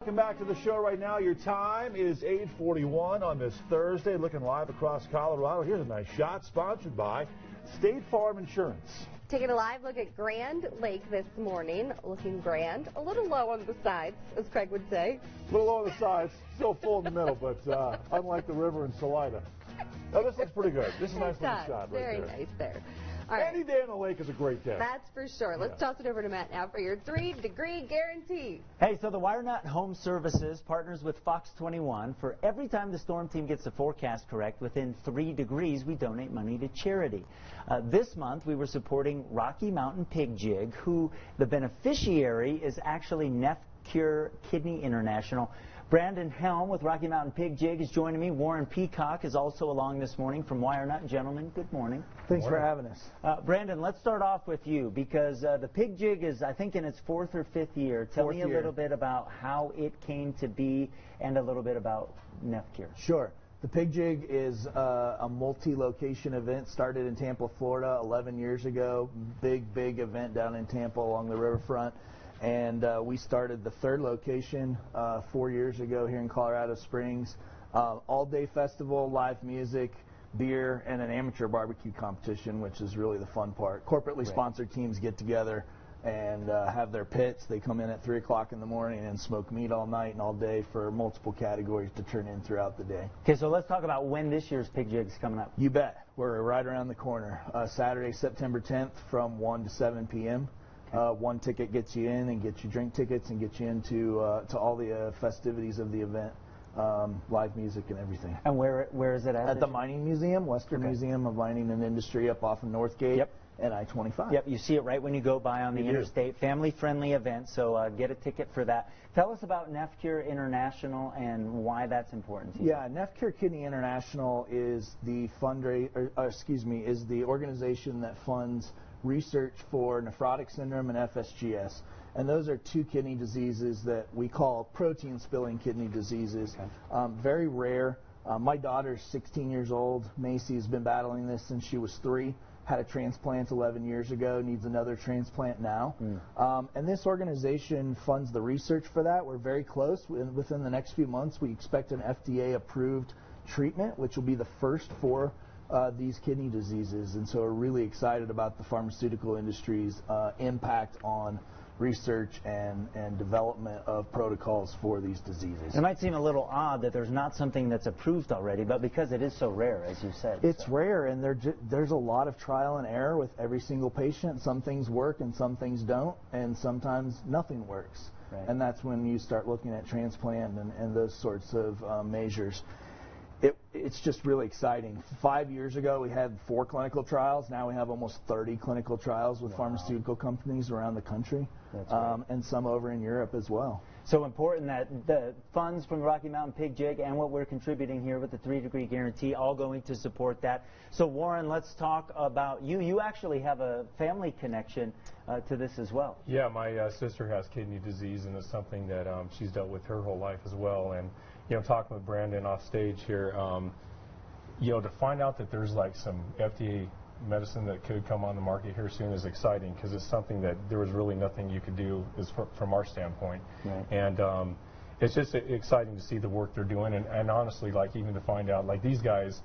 Welcome back to the show right now. Your time is 841 on this Thursday, looking live across Colorado. Here's a nice shot sponsored by State Farm Insurance. Taking a live look at Grand Lake this morning. Looking grand. A little low on the sides, as Craig would say. A little low on the sides, still full in the middle, but uh, unlike the river in Salida. Oh, this looks pretty good. This is a nice little shot right Very there. nice there. All right. Any day on the lake is a great day. That's for sure. Let's Yeah. toss it over to Matt now for your three degree guarantee. Hey, so the WireNut Home Services partners with Fox 21. For every time the storm team gets the forecast correct within three degrees, we donate money to charity. Uh, this month, we were supporting Rocky Mountain Pig Jig, who the beneficiary is actually Neff Cure Kidney International. Brandon Helm with Rocky Mountain Pig Jig is joining me. Warren Peacock is also along this morning from WireNut. Gentlemen, good morning. Thanks for having us. Uh, Brandon, let's start off with you because uh, the Pig Jig is, I think, in its fourth or fifth year. Tell Fourth me a year. little bit about how it came to be and a little bit about NephCure. Sure. The Pig Jig is uh, a multi-location event. Started in Tampa, Florida, 11 years ago. Big, big event down in Tampa along the riverfront. And uh, we started the third location uh, four years ago here in Colorado Springs. Uh, all-day festival, live music, beer, and an amateur barbecue competition, which is really the fun part. Corporately sponsored teams get together and uh, have their pits. They come in at 3 o'clock in the morning and smoke meat all night and all day for multiple categories to turn in throughout the day. Okay, so let's talk about when this year's Pig Jig is coming up. You bet. We're right around the corner. Uh, Saturday, September 10th from 1 to 7 p.m. Uh, one ticket gets you in and gets you drink tickets and gets you into uh, to all the uh, festivities of the event, um, live music and everything. And where where is it at? At the? Mining Museum, Western Okay. Museum of Mining and Industry up off of Northgate Yep. and I-25. Yep, you see it right when you go by on the You do. interstate. Family-friendly event, so uh, get a ticket for that. Tell us about NephCure International and why that's important to you. Yeah, NephCure Kidney International is the fundra- or, uh, excuse me, is the organization that funds research for nephrotic syndrome and FSGS. And those are two kidney diseases that we call protein spilling kidney diseases. Um, very rare. Uh, my daughter's 16 years old. Macy's been battling this since she was three. Had a transplant 11 years ago. Needs another transplant now. Um, and this organization funds the research for that. We're very close. Within within the next few months, we expect an FDA-approved treatment, which will be the first for uh, these kidney diseases. And so we're really excited about the pharmaceutical industry's uh, impact on research and, and development of protocols for these diseases. It might seem a little odd that there's not something that's approved already, but because it is so rare, as you said. It's so. rare, and there there's a lot of trial and error with every single patient. Some things work, and some things don't, and sometimes nothing works. Right. And that's when you start looking at transplant and, and those sorts of uh, measures. It, it's just really exciting. Five years ago, we had four clinical trials. Now we have almost 30 clinical trials with pharmaceutical companies around the country, That's um, and some over in Europe as well. So important that the funds from Rocky Mountain Pig Jig and what we're contributing here with the three degree guarantee all going to support that. So Warren, let's talk about you. You actually have a family connection uh, to this as well. Yeah, my uh, sister has kidney disease, and it's something that um, she's dealt with her whole life as well. And you know, talking with Brandon off stage here, um, you know, to find out that there's like some FDA medicine that could come on the market here soon is exciting because it's something that there was really nothing you could do fr- from our standpoint. Right. And um, it's just exciting to see the work they're doing, and, and honestly, like even to find out, like these guys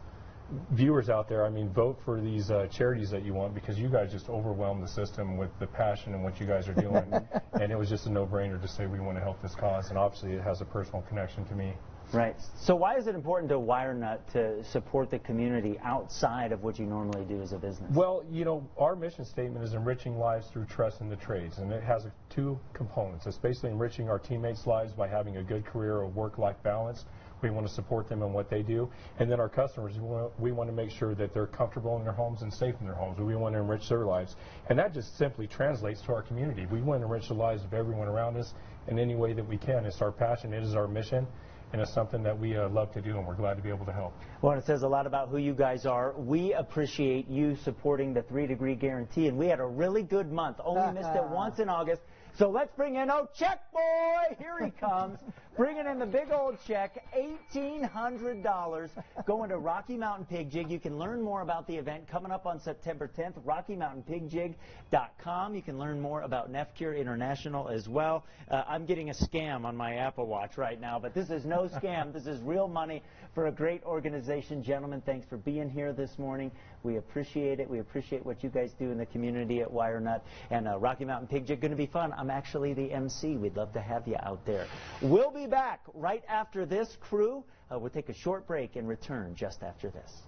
viewers out there, I mean, vote for these uh, charities that you want because you guys just overwhelm the system with the passion and what you guys are doing. and it was just a no-brainer to say we want to help this cause, and obviously it has a personal connection to me. Right. So why is it important to WireNut to support the community outside of what you normally do as a business? Well, you know, our mission statement is enriching lives through trust in the trades, and it has two components. It's basically enriching our teammates' lives by having a good career or work-life balance. We want to support them in what they do, and then our customers, we want, we want to make sure that they're comfortable in their homes and safe in their homes. We want to enrich their lives, and that just simply translates to our community. We want to enrich the lives of everyone around us in any way that we can. It's our passion. It is our mission. And it's something that we uh, love to do, and we're glad to be able to help. Well, it says a lot about who you guys are. We appreciate you supporting the three degree guarantee, and we had a really good month. Only missed it once in August. So let's bring in Oh Check Boy. Here he comes. bringing in the big old check, $1,800 going to Rocky Mountain Pig Jig. You can learn more about the event coming up on September 10th, RockyMountainPigJig.com. You can learn more about NephCure International as well. Uh, I'm getting a scam on my Apple Watch right now, but this is no scam. This is real money for a great organization. Gentlemen, thanks for being here this morning. We appreciate it. We appreciate what you guys do in the community at WireNut. And uh, Rocky Mountain Pig Jig going to be fun. I'm actually the MC. We'd love to have you out there. We'll be back right after this crew. Uh, we'll take a short break and return just after this.